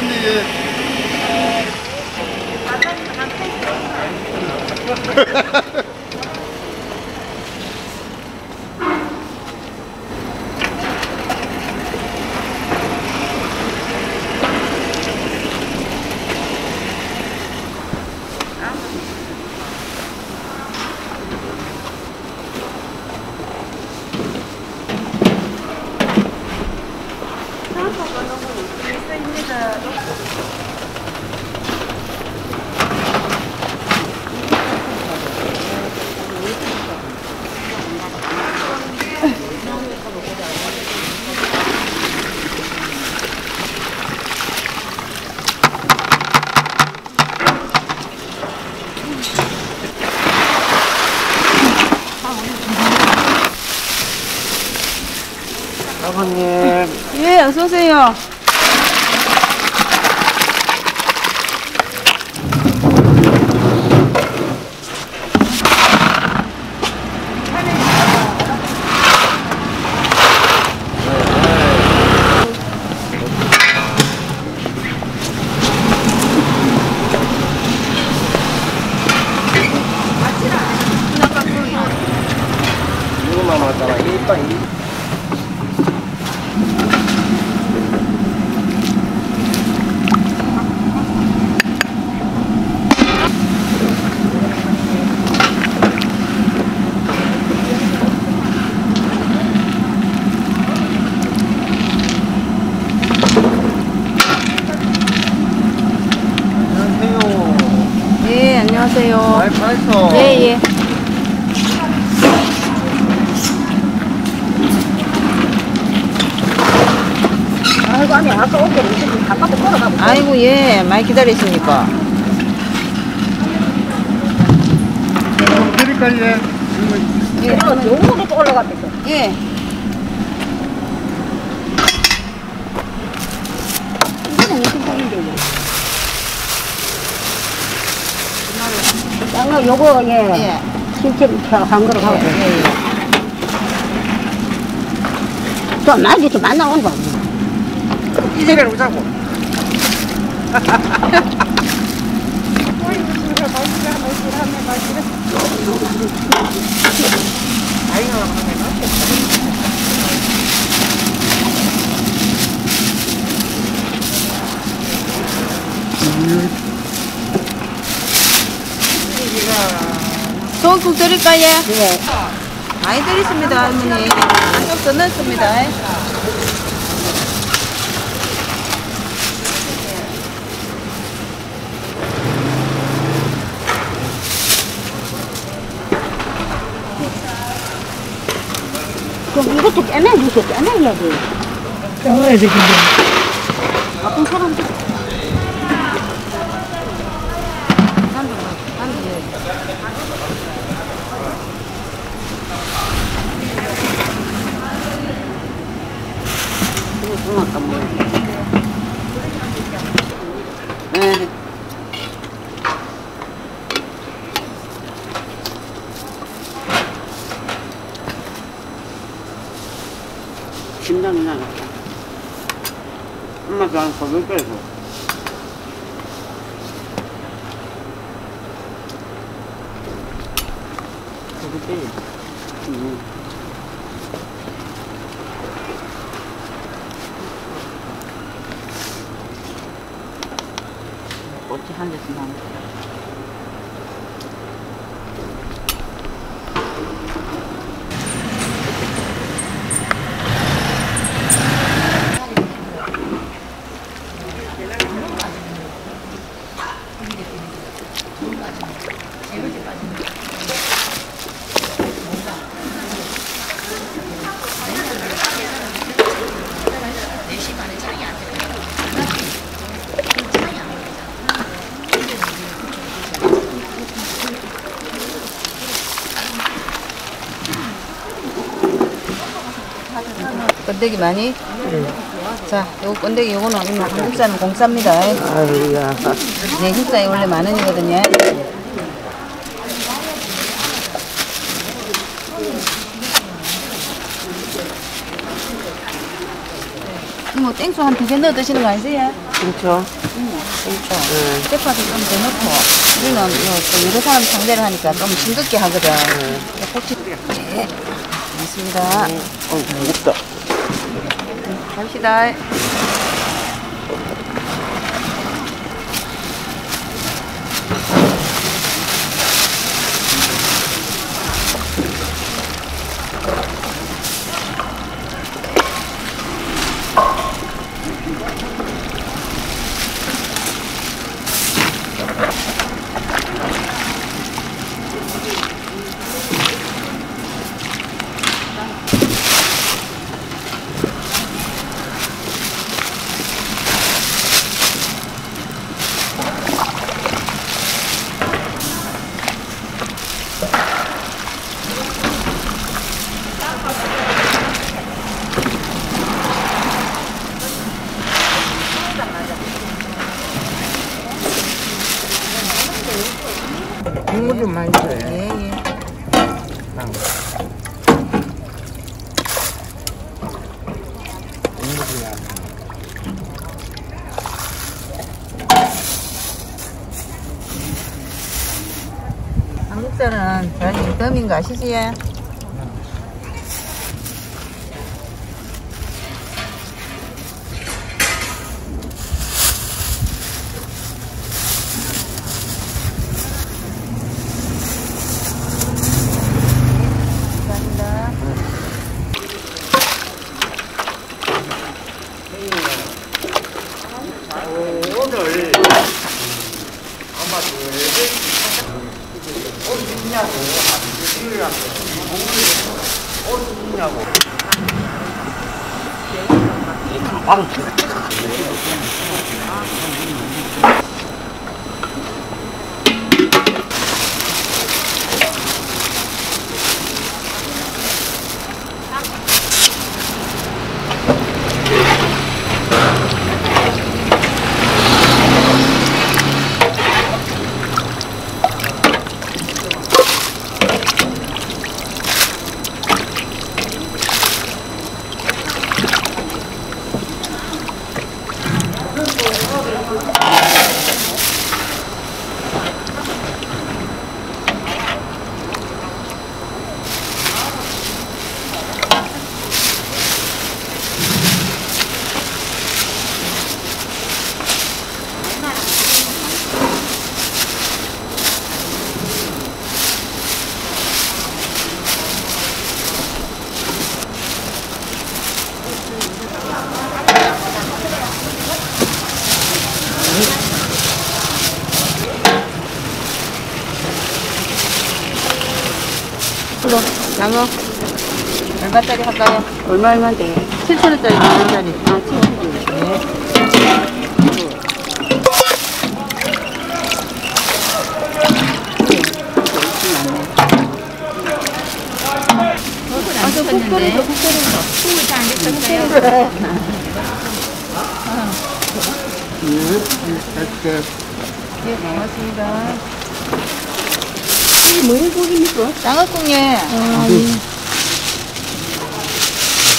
예. 아버님. 예, 어서 오세요. 이거만 이. 안녕하세요. 예, 안녕하세요. 팔았어. 예, 아이고 아니 아까 어깨 무슨 바깥에 걸어가고 아이고, 예, 많이 기다리십니까? 좀 드릴까요? 예. 예, 요거도 또 올라갔겠어 예. 양가 요거 예 예. 신체 한 그릇 하고 예, 예. 좀좀 만나온 거 이제를 오자고. 소금국 드릴까요? 예. 많이 드리십니다, 할머니. 없어 넣습니다. 그럼 이것도 깨내 이것도 깨내야지 해야지, 어떤 사람들 이거 고맙다 뭐 예. 심장이 나갔다 엄마도 한 빼. 응. 대씩 나무. 건더기 많이? 자, 요거 건더기 요거는 이모 한국산은 공짜입니다. 아유야. 네, 흰쌀이 원래 만 원이거든요. 이모 땡수 한두 개 넣어 드시는 거 아니세요? 그렇죠. 그렇죠. 응. 대파도 좀 더 넣고 우리는 요, 또 여러 사람 상대를 하니까 좀 싱겁게 하거든. 혹 시 네. 맞습니다. 어, 무겁다. 갑시다. 국물 좀 많이 줘요. 예, 예. 국물이야. 한국사는 저희 덤인 거 아시지? あるん。 그럼 장어 얼마짜리 할까요? 얼마 얼마인데? 7천원짜리 2천원짜리 아, 7천원. 아, 저 국거리도 국거리도 숨을 잘안 됐었어요 이렇게 예, 고맙습니다 뭐 해보입니까? 장어국에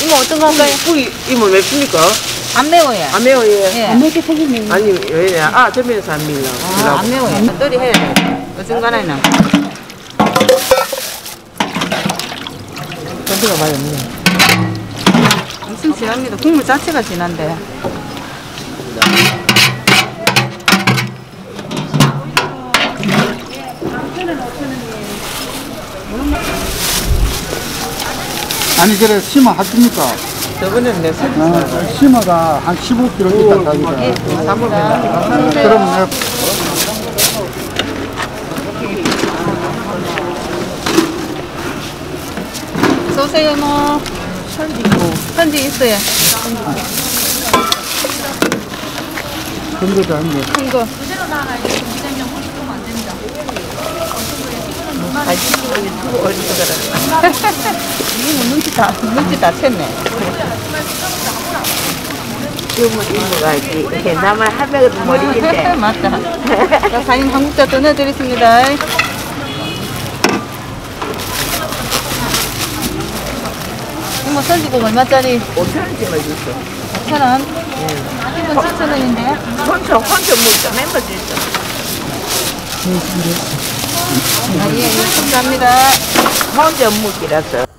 이거 어떤 거 할까요? 이 이모 맵습니까? 안 매워요 안 매워요. 예. 안 먹게 생겼네. 아니 왜냐? 아 전면에서 안 밀라. 아, 안 매워요 떨이 해야 돼 어중간하나 전체가 많이 없네. 엄청 진합니다 국물 자체가 진한데 아니 그래 심어 합니까? 저번에는 내 살. 아, 심어가 한 15kg 있단 가기다. 예, 고맙습니다 그럼 내가 쏘세요 뭐 선지 있고 선지 있어요 근데도 아닌데. 큰거 이거 눈치 다 눈치 다 챘네 남을 하백을 머리인데. 맞다 자 사인 한국자 전해드리겠습니다 이모 선지국 얼마짜리 5천 원씩만 줬어. 7,000원. 1분 7,000원인데. 혼자 혼자 먹자 멤버들 있어. 아, 예, 예, 감사합니다. 혼자 먹기라서.